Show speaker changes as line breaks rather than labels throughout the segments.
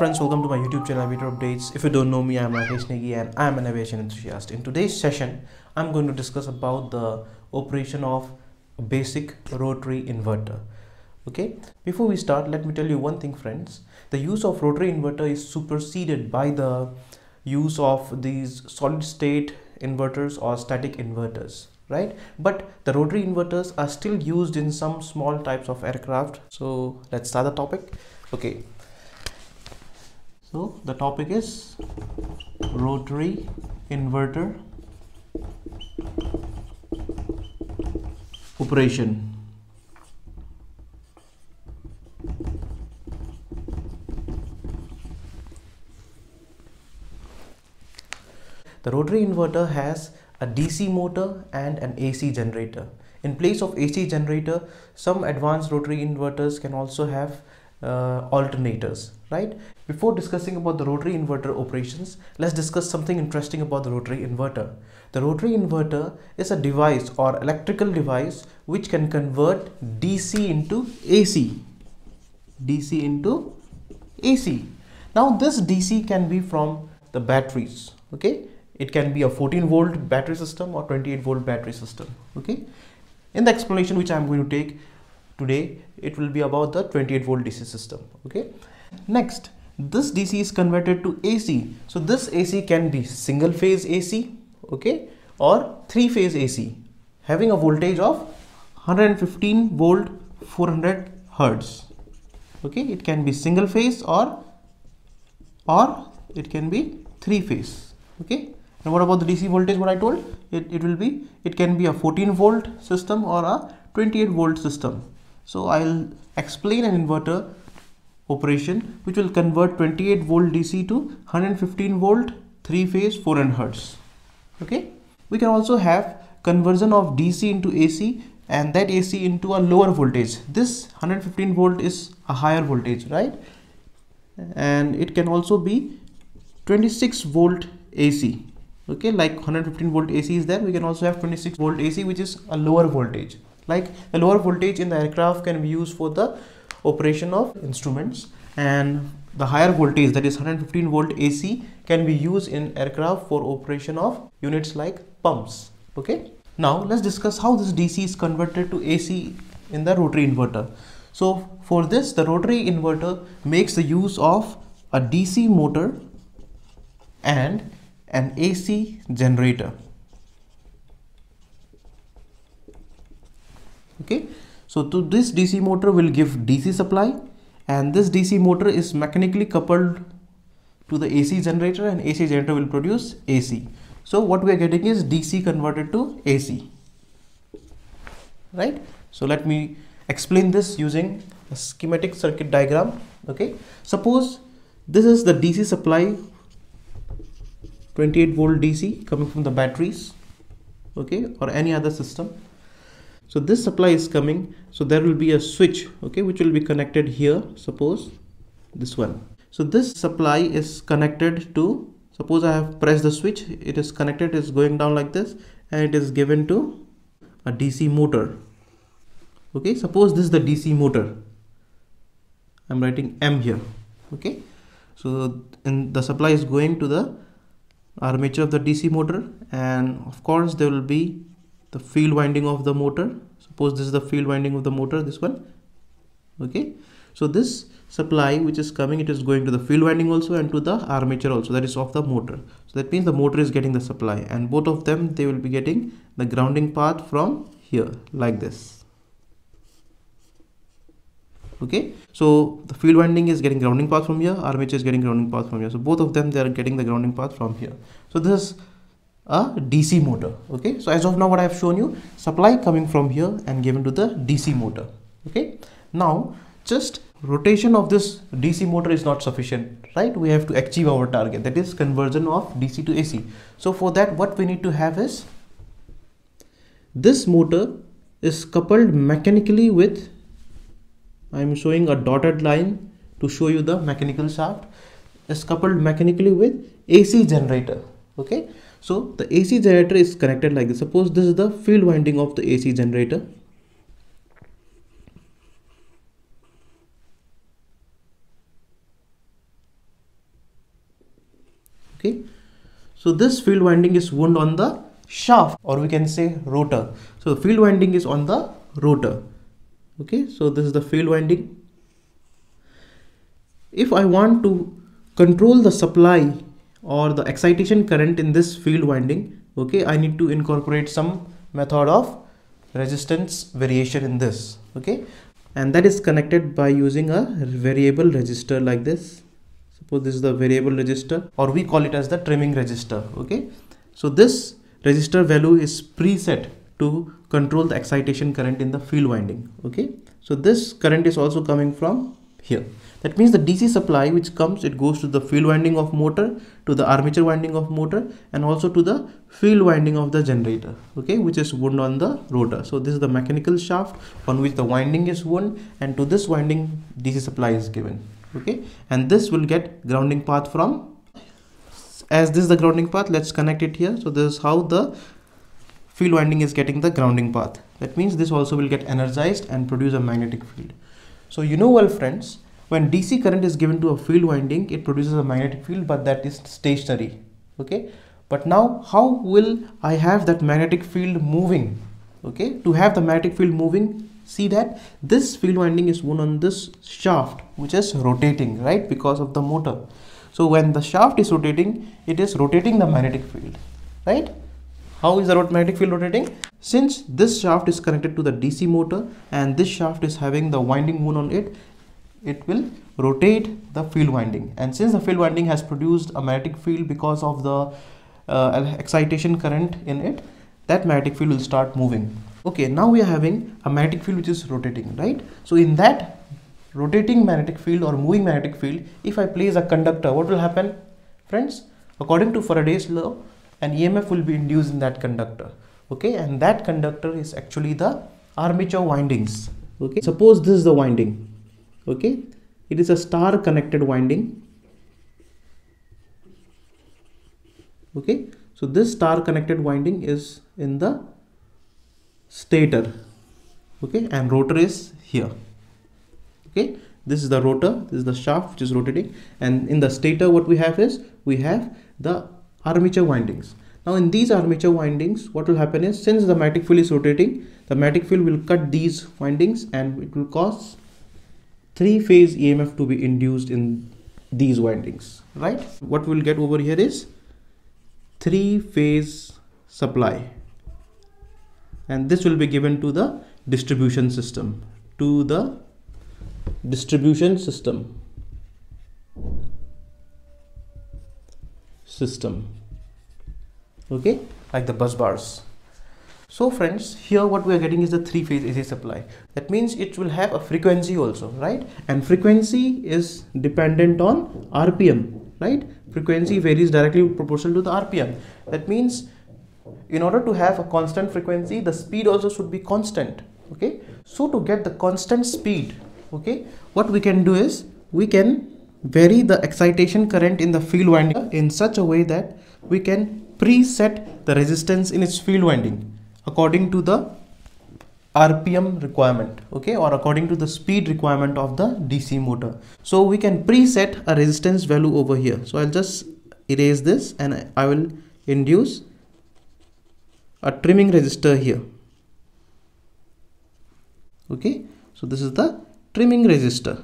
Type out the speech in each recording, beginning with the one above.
friends, welcome to my YouTube channel Aviator Updates. If you don't know me, I'm Rakesh Negi and I'm an aviation enthusiast. In today's session, I'm going to discuss about the operation of basic rotary inverter. Okay, before we start, let me tell you one thing friends. The use of rotary inverter is superseded by the use of these solid state inverters or static inverters right but the rotary inverters are still used in some small types of aircraft so let's start the topic okay so the topic is rotary inverter operation the rotary inverter has a DC motor and an AC generator. In place of AC generator, some advanced rotary inverters can also have uh, alternators, right? Before discussing about the rotary inverter operations, let's discuss something interesting about the rotary inverter. The rotary inverter is a device or electrical device which can convert DC into AC. DC into AC. Now this DC can be from the batteries, okay? it can be a 14 volt battery system or 28 volt battery system okay in the explanation which i'm going to take today it will be about the 28 volt dc system okay? Next this dc is converted to ac so this ac can be single phase ac okay or three phase ac having a voltage of 115 volt 400 hertz okay? It can be single phase or or it can be three phase okay? And what about the DC voltage what I told? It, it will be it can be a 14 volt system or a 28 volt system so I'll explain an inverter operation which will convert 28 volt DC to 115 volt 3 phase 400 hertz. Okay? We can also have conversion of DC into AC and that AC into a lower voltage. This 115 volt is a higher voltage right? And it can also be 26 volt AC okay? Like 115 volt AC is there. We can also have 26 volt AC which is a lower voltage like a lower voltage in the aircraft can be used for the operation of instruments and the higher voltage that is 115 volt AC can be used in aircraft for operation of units like pumps. Okay? Now let's discuss how this DC is converted to AC in the rotary inverter. So for this the rotary inverter makes the use of a DC motor and an AC generator. Okay, so to this DC motor will give DC supply and this DC motor is mechanically coupled to the AC generator and AC generator will produce AC. So what we are getting is DC converted to AC, right? So let me explain this using a schematic circuit diagram. Okay, suppose this is the DC supply 28 volt DC coming from the batteries okay or any other system so this supply is coming. So there will be a switch okay which will be connected here suppose this one. So this supply is connected to suppose I have pressed the switch it is connected is going down like this and it is given to a DC motor. Okay suppose this is the DC motor. I'm writing M here okay. So and the supply is going to the armature of the DC motor and of course there will be the field winding of the motor. Suppose this is the field winding of the motor this one. Okay. So this supply which is coming it is going to the field winding also and to the armature also that is of the motor. So that means the motor is getting the supply and both of them they will be getting the grounding path from here like this. Okay. So the field winding is getting grounding path from here armature is getting grounding path from here. So both of them they are getting the grounding path from here. So this is a DC motor okay? So as of now what I have shown you supply coming from here and given to the DC motor okay? Now just rotation of this DC motor is not sufficient right? We have to achieve our target that is conversion of DC to AC so for that what we need to have is this motor is coupled mechanically with I am showing a dotted line to show you the mechanical shaft is coupled mechanically with AC generator okay? So the AC generator is connected like this. Suppose this is the field winding of the AC generator. Okay? So this field winding is wound on the shaft or we can say rotor. So the field winding is on the rotor. Okay? So this is the field winding. If I want to control the supply or the excitation current in this field winding okay I need to incorporate some method of resistance variation in this okay? And that is connected by using a variable resistor like this. Suppose this is the variable resistor or we call it as the trimming resistor okay? So this resistor value is preset to control the excitation current in the field winding okay? So this current is also coming from here. That means the DC supply which comes it goes to the field winding of motor to the armature winding of motor and also to the field winding of the generator okay which is wound on the rotor. So this is the mechanical shaft on which the winding is wound and to this winding DC supply is given okay. And this will get grounding path from as this is the grounding path let's connect it here. So this is how the field winding is getting the grounding path. That means this also will get energized and produce a magnetic field so you know well friends when DC current is given to a field winding, it produces a magnetic field, but that is stationary. Okay. But now how will I have that magnetic field moving? Okay. To have the magnetic field moving, see that this field winding is one on this shaft, which is rotating, right? Because of the motor. So when the shaft is rotating, it is rotating the magnetic field, right? How is the magnetic field rotating? Since this shaft is connected to the DC motor and this shaft is having the winding wound on it, it will rotate the field winding. And since the field winding has produced a magnetic field because of the uh, excitation current in it that magnetic field will start moving. Okay now we are having a magnetic field which is rotating right? So in that rotating magnetic field or moving magnetic field if i place a conductor what will happen friends? According to faraday's law an emf will be induced in that conductor okay and that conductor is actually the armature windings. Okay suppose this is the winding. Okay it is a star connected winding. Okay so this star connected winding is in the stator. Okay and rotor is here. Okay this is the rotor this is the shaft which is rotating. And in the stator what we have is we have the armature windings now in these armature windings what will happen is since the magnetic field is rotating the magnetic field will cut these windings and it will cause three phase EMF to be induced in these windings right? What we'll get over here is three phase supply. And this will be given to the distribution system to the distribution system. System okay like the bus bars so friends, here what we are getting is the three-phase AC supply. That means it will have a frequency also, right? And frequency is dependent on RPM, right? Frequency varies directly proportional to the RPM. That means in order to have a constant frequency, the speed also should be constant, okay? So to get the constant speed, okay, what we can do is we can vary the excitation current in the field winding in such a way that we can preset the resistance in its field winding according to the RPM requirement okay or according to the speed requirement of the DC motor. So we can preset a resistance value over here. So I'll just erase this and I will induce a trimming resistor here. Okay so this is the trimming resistor.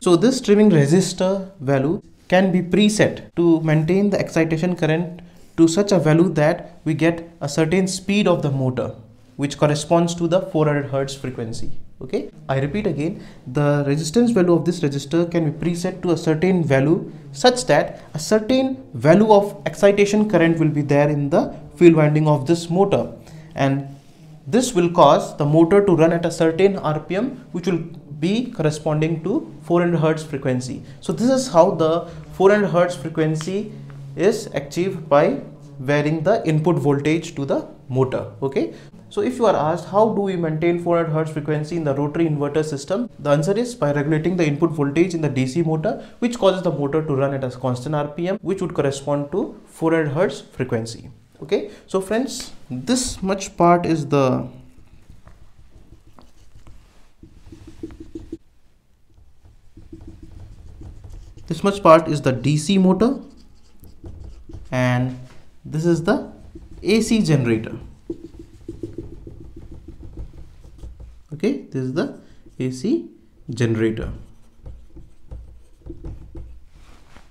So this trimming resistor value can be preset to maintain the excitation current to such a value that we get a certain speed of the motor which corresponds to the 400 hertz frequency. Okay? I repeat again the resistance value of this resistor can be preset to a certain value such that a certain value of excitation current will be there in the field winding of this motor. And this will cause the motor to run at a certain rpm which will be corresponding to 400 hertz frequency. So this is how the 400 hertz frequency is achieved by varying the input voltage to the motor okay? So if you are asked how do we maintain 400 hertz frequency in the rotary inverter system? The answer is by regulating the input voltage in the dc motor which causes the motor to run at a constant rpm which would correspond to 400 hertz frequency okay? So friends this much part is the this much part is the dc motor this is the AC generator. Okay this is the AC generator.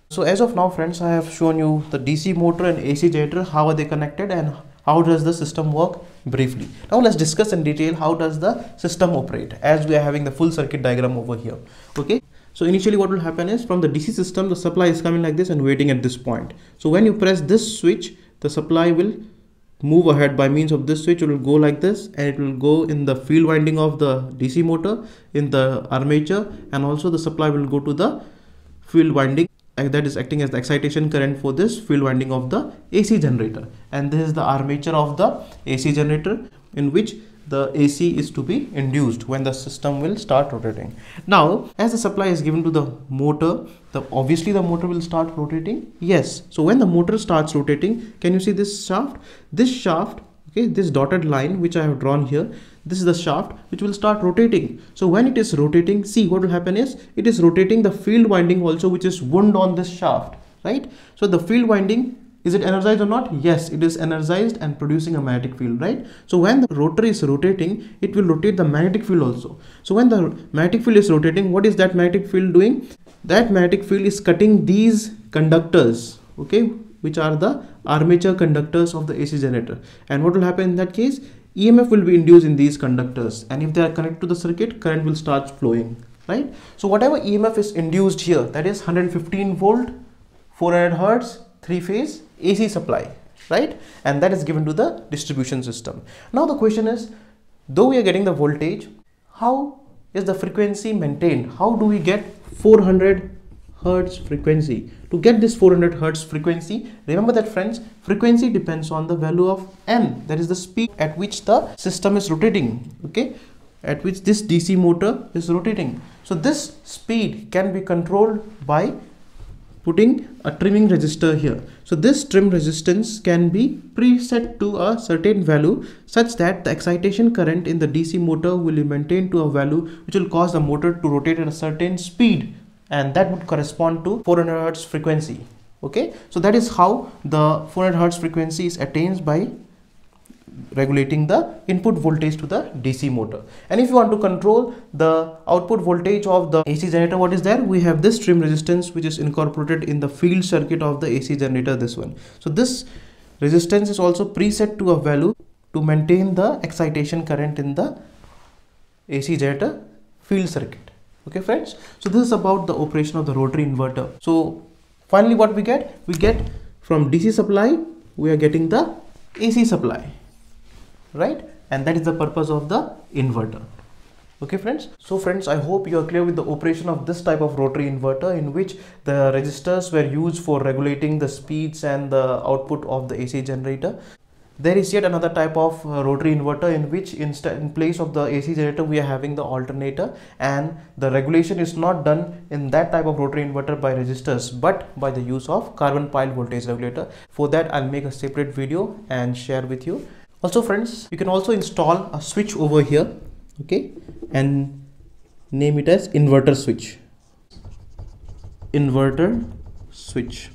So as of now friends I have shown you the DC motor and AC generator how are they connected and how does the system work briefly. Now let's discuss in detail how does the system operate as we are having the full circuit diagram over here. Okay so initially what will happen is from the DC system the supply is coming like this and waiting at this point. So when you press this switch the supply will move ahead. By means of this switch it will go like this and it will go in the field winding of the DC motor in the armature and also the supply will go to the field winding. That is acting as the excitation current for this field winding of the AC generator. And this is the armature of the AC generator in which the AC is to be induced when the system will start rotating. Now as the supply is given to the motor the obviously the motor will start rotating? Yes. So when the motor starts rotating can you see this shaft? This shaft okay this dotted line which I have drawn here this is the shaft which will start rotating. So when it is rotating see what will happen is it is rotating the field winding also which is wound on this shaft right? So the field winding is it energized or not? Yes it is energized and producing a magnetic field right? So when the rotor is rotating it will rotate the magnetic field also. So when the magnetic field is rotating what is that magnetic field doing? That magnetic field is cutting these conductors okay which are the armature conductors of the AC generator. And what will happen in that case? EMF will be induced in these conductors. And if they are connected to the circuit current will start flowing right? So whatever EMF is induced here that is 115 volt 400 hertz three phase AC supply right? And that is given to the distribution system. Now the question is though we are getting the voltage how is the frequency maintained? How do we get 400 hertz frequency? To get this 400 hertz frequency remember that friends frequency depends on the value of n that is the speed at which the system is rotating okay? At which this dc motor is rotating. So this speed can be controlled by putting a trimming resistor here. So this trim resistance can be preset to a certain value such that the excitation current in the dc motor will be maintained to a value which will cause the motor to rotate at a certain speed and that would correspond to 400 hertz frequency. Okay? So that is how the 400 hertz frequency is attained by regulating the input voltage to the DC motor. And if you want to control the output voltage of the AC generator what is there? We have this trim resistance which is incorporated in the field circuit of the AC generator this one. So this resistance is also preset to a value to maintain the excitation current in the AC generator field circuit. Okay friends? So this is about the operation of the rotary inverter. So finally what we get? We get from dc supply we are getting the ac supply right? And that is the purpose of the inverter. Okay friends? So friends i hope you are clear with the operation of this type of rotary inverter in which the resistors were used for regulating the speeds and the output of the ac generator. There is yet another type of uh, rotary inverter in which instead in place of the AC generator we are having the alternator. And the regulation is not done in that type of rotary inverter by resistors but by the use of carbon pile voltage regulator. For that I'll make a separate video and share with you. Also friends you can also install a switch over here okay and name it as inverter switch. Inverter switch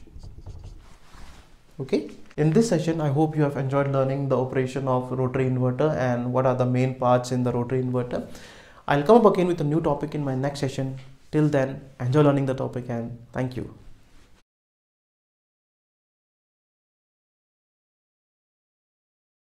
okay in this session, I hope you have enjoyed learning the operation of rotary inverter and what are the main parts in the rotary inverter. I'll come up again with a new topic in my next session. Till then, enjoy learning the topic and thank you.